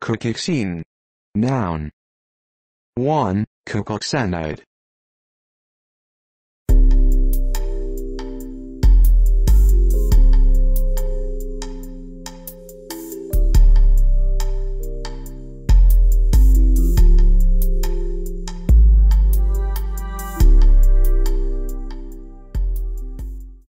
Cocaine. Noun. 1. Cocoxanide.